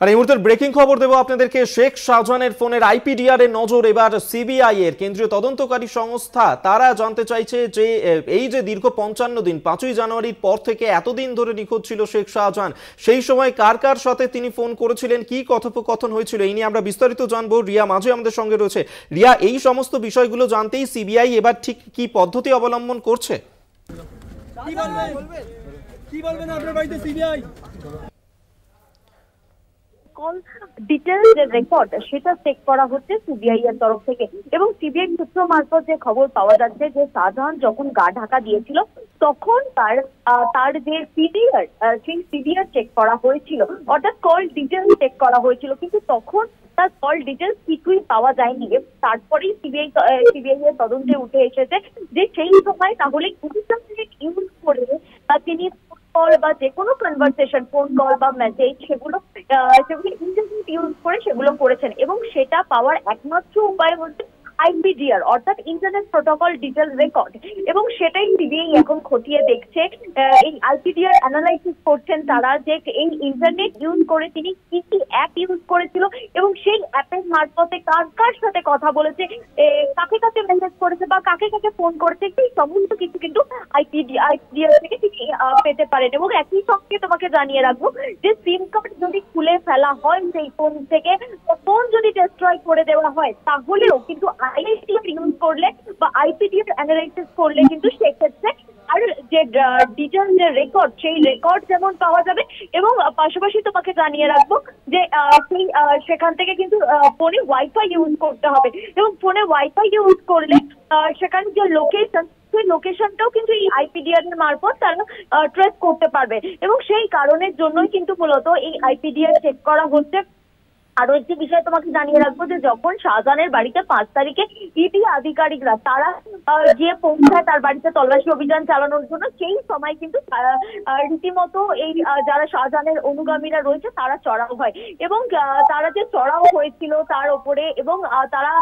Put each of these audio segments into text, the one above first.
আর এই মুহূর্তের ব্রেকিং খবর দেবো আপনাদেরকে। শেখ শাহজাহানের ফোনের আইপিডিআর এর নজর, এবার সিবিআই এর কেন্দ্রীয় তদন্তকারী সংস্থা। তারা জানতে চাইছে যে এই যে দীর্ঘ পঞ্চান্ন দিন, পাঁচই জানুয়ারির পর থেকে এতদিন ধরে নিখোঁজ ছিল শেখ শাহজাহান, সেই সময় কার কার সাথে তিনি ফোন করেছিলেন, কি কথোপকথন হয়েছিল, এই নিয়ে আমরা বিস্তারিত জানব। রিয়া মাঝে আমাদের সঙ্গে রয়েছে। রিয়া, এই সমস্ত বিষয়গুলো জানতেই সিবিআই এবার ঠিক কি পদ্ধতি অবলম্বন করছে? কি বলবেন আপনার বাড়িতে সিবিআই? কল ডিটেল যে রেকর্ড সেটা চেক করা হচ্ছে সিবিআই এর তরফ থেকে। এবং সিবিআই সূত্র মারফত যে খবর পাওয়া যাচ্ছে যে শাহজাহান যখন গা ঢাকা দিয়েছিল তখন তার তার যে সিডিআর সেই সিডিআর চেক করা হয়েছিল। অর্থাৎ কল ডিটেল চেক করা হয়েছিল কিন্তু তখন তার কল ডিটেলস কিছুই পাওয়া যায়নি। তারপরেই সিবিআই সিবিআই এর তদন্তে উঠে এসেছে যে সেই সময় তাহলে ইউজ করে আহ, তিনি কল বা যে কোনো কনভারসেশন ফোন কল বা মেসেজ সেগুলো সেগুলো ইন্টারনেট ইউজ করে সেগুলো করেছেন এবং সেটা পাওয়ার একমাত্র উপায় হচ্ছে আইপিডিআর অর্থাৎ ইন্টারনেট প্রোটোকল ডিটেল রেকর্ড এবং সেটাই সিবিআই এখন খতিয়ে দেখছে এই আইপিডিআর অ্যানালাইসিস করছেন তারা যে এই ইন্টারনেট ইউজ করে তিনি কি কি অ্যাপ ইউজ করেছিল এবং সেই অ্যাপের মারফতে কার কার সাথে কথা বলেছে কাকে কাকে মেসেজ করেছে বা কাকে কাকে ফোন করেছে, সেই সমস্ত কিছু কিন্তু আইপিডি আইপিডিআর থেকে তিনি পেতে পারেন। এবং একই সঙ্গে তোমাকে জানিয়ে রাখব যে সিম কার্ড যদি খুলে ফেলা হয় সেই ফোন থেকে ফোন যদি ডিস্ট্রয় করে দেওয়া হয়, তাহলেও কিন্তু ইউজ করলে বা আইপিডিআর অ্যানালাইসিস করলে কিন্তু সেক্ষেত্রে আর যে ডিটেল যে রেকর্ড সেই রেকর্ড যেমন পাওয়া যাবে এবং পাশাপাশি তোমাকে জানিয়ে রাখব যে সেই সেখান থেকে কিন্তু ফোনে ওয়াইফাই ইউজ করতে হবে এবং ফোনে ওয়াইফাই ইউজ করলে সেখানে যে লোকেশন সেই লোকেশনটাও কিন্তু এই আইপিডিআর এর মারফত তারা ট্রেস করতে পারবে এবং সেই কারণের জন্যই কিন্তু মূলত এই আইপিডিআর চেক করা হচ্ছে। আরও একটি বিষয় তোমাকে জানিয়ে রাখব যে যখন শাহজাহানের বাড়িতে পাঁচ তারিখে ইডি আধিকারিকরা, তারা গিয়ে পৌঁছায় তার বাড়িতে তল্লাশি অভিযান চালানোর জন্য, সেই সময় কিন্তু রীতিমতো এই যারা শাহজাহানের অনুগামীরা রয়েছে তারা চড়াও হয় এবং তারা যে চড়াও হয়েছিল তার ওপরে এবং তারা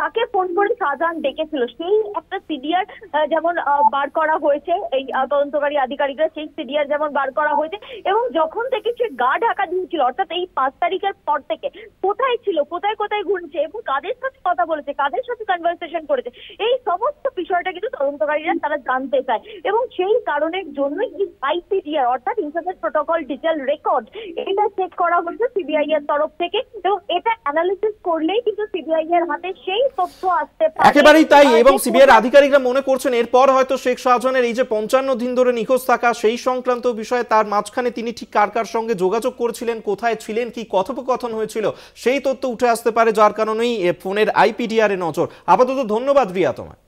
কাকে ফোন করে শাহজাহান ডেকেছিল, সেই একটা সিডিআর যেমন বার করা হয়েছে, এই তদন্তকারী আধিকারিকরা সেই সিডিআর যেমন বার করা হয়েছে এবং যখন থেকে সে গা ঢাকা দিয়েছিল, অর্থাৎ এই পাঁচ তারিখের পর থেকে। কোথায় ছিল কোথায় কোথায় ঘুরছে এবং কাদের সাথে কথা বলেছে কাদের সাথে কনভারসেশন করেছে এই সমস্ত বিষয়টা কিন্তু তদন্তকারীরা তারা জানতে চায়। এবং সেই কারণের জন্যই আইপিডিআর অর্থাৎ ইন্টারনেট প্রোটোকল ডিটেল রেকর্ড এটা চেক করা হচ্ছে সিবিআই এর তরফ থেকে। এবং এটা অ্যানালিসিস করলেই কিন্তু সিবিআই এর হাতে সেই তথ্য আসতে পারে। একেবারেই তাই এবং সিবিআই কোথায়- আধিকারিকরা মনে করছেন এরপর হয়তো শেখ শাহজাহানের এই যে পঞ্চান্ন দিন ধরে নিখোঁজ থাকা সেই সংক্রান্ত বিষয়ে তার মাঝখানে তিনি ঠিক কার কার সঙ্গে যোগাযোগ করেছিলেন কোথায় ছিলেন কি কথোপকথন হয়েছিল। সেই তথ্য উঠে আসতে পারে, যার কারণেই ফোনের আইপিডিআর এ নজর। আপাতত ধন্যবাদ রিয়া তোমায়।